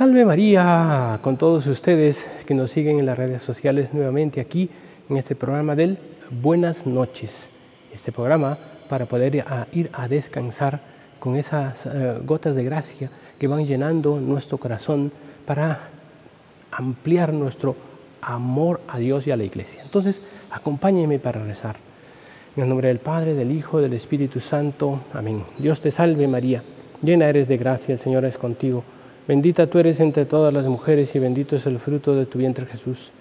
María con todos ustedes que nos siguen en las redes sociales nuevamente aquí en este programa del Buenas noches. Este programa para poder ir a descansar con esas eh, gotas de gracia que van llenando nuestro corazón para ampliar nuestro amor a Dios y a la iglesia. Entonces, acompáñenme para rezar. En el nombre del Padre, del Hijo, del Espíritu Santo. Amén. Dios te salve María, llena eres de gracia, el Señor es contigo. Bendita tú eres entre todas las mujeres y bendito es el fruto de tu vientre Jesús.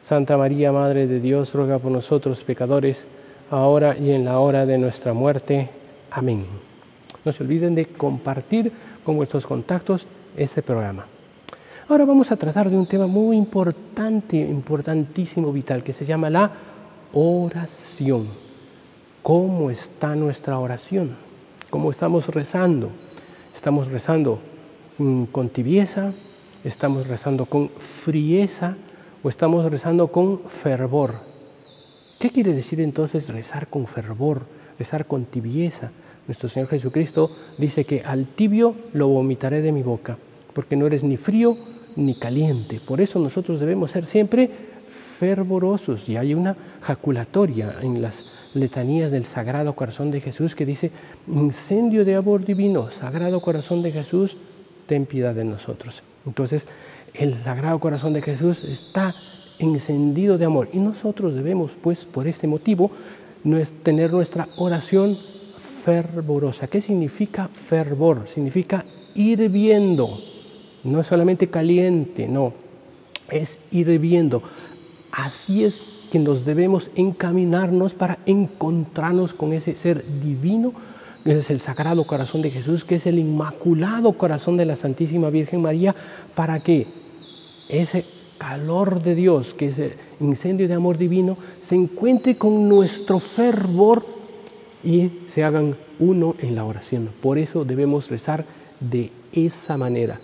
Santa María, Madre de Dios, ruega por nosotros pecadores, ahora y en la hora de nuestra muerte. Amén. No se olviden de compartir con vuestros contactos este programa. Ahora vamos a tratar de un tema muy importante, importantísimo, vital, que se llama la oración. ¿Cómo está nuestra oración? ¿Cómo estamos rezando? ¿Estamos rezando con tibieza? ¿Estamos rezando con frieza? ¿O estamos rezando con fervor? ¿Qué quiere decir entonces rezar con fervor, rezar con tibieza? Nuestro Señor Jesucristo dice que al tibio lo vomitaré de mi boca, porque no eres ni frío ni caliente. Por eso nosotros debemos ser siempre fervorosos. Y hay una jaculatoria en las letanías del Sagrado Corazón de Jesús que dice, incendio de amor divino, Sagrado Corazón de Jesús, ten piedad de nosotros. Entonces, el Sagrado Corazón de Jesús está encendido de amor y nosotros debemos, pues, por este motivo, tener nuestra oración fervorosa. ¿Qué significa fervor? Significa hirviendo, no solamente caliente, no, es hirviendo. Así es que nos debemos encaminarnos para encontrarnos con ese ser divino, es el Sagrado Corazón de Jesús, que es el Inmaculado Corazón de la Santísima Virgen María, para que ese calor de Dios, que es el incendio de amor divino, se encuentre con nuestro fervor y se hagan uno en la oración. Por eso debemos rezar de esa manera.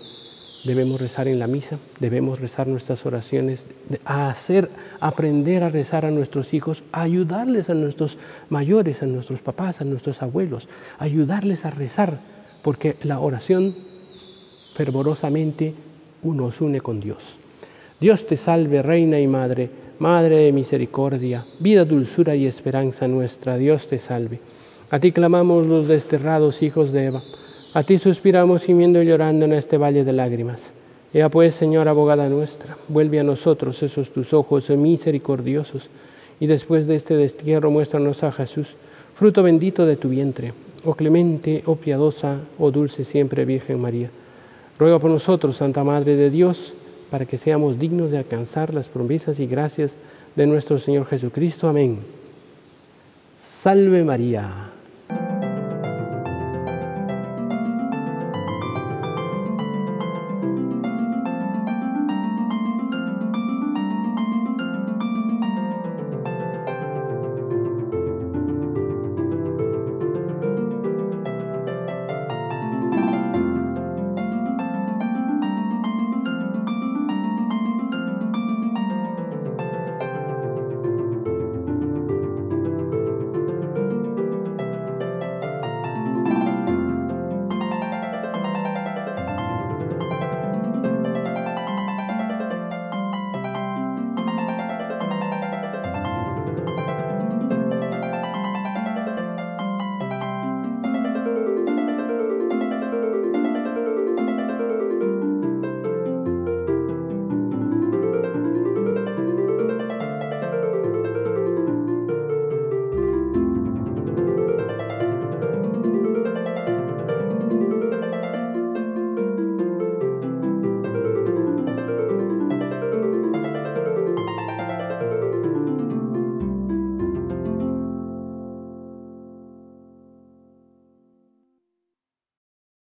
Debemos rezar en la misa, debemos rezar nuestras oraciones, a hacer, aprender a rezar a nuestros hijos, ayudarles a nuestros mayores, a nuestros papás, a nuestros abuelos, ayudarles a rezar, porque la oración fervorosamente nos une con Dios. Dios te salve, Reina y Madre, Madre de misericordia, vida, dulzura y esperanza nuestra, Dios te salve. A ti clamamos los desterrados hijos de Eva, a ti suspiramos gimiendo y llorando en este valle de lágrimas. Ea pues, Señora abogada nuestra, vuelve a nosotros esos tus ojos misericordiosos, y después de este destierro muéstranos a Jesús, fruto bendito de tu vientre, oh clemente, oh piadosa, oh dulce siempre Virgen María. Ruega por nosotros, Santa Madre de Dios, para que seamos dignos de alcanzar las promesas y gracias de nuestro Señor Jesucristo. Amén. Salve María.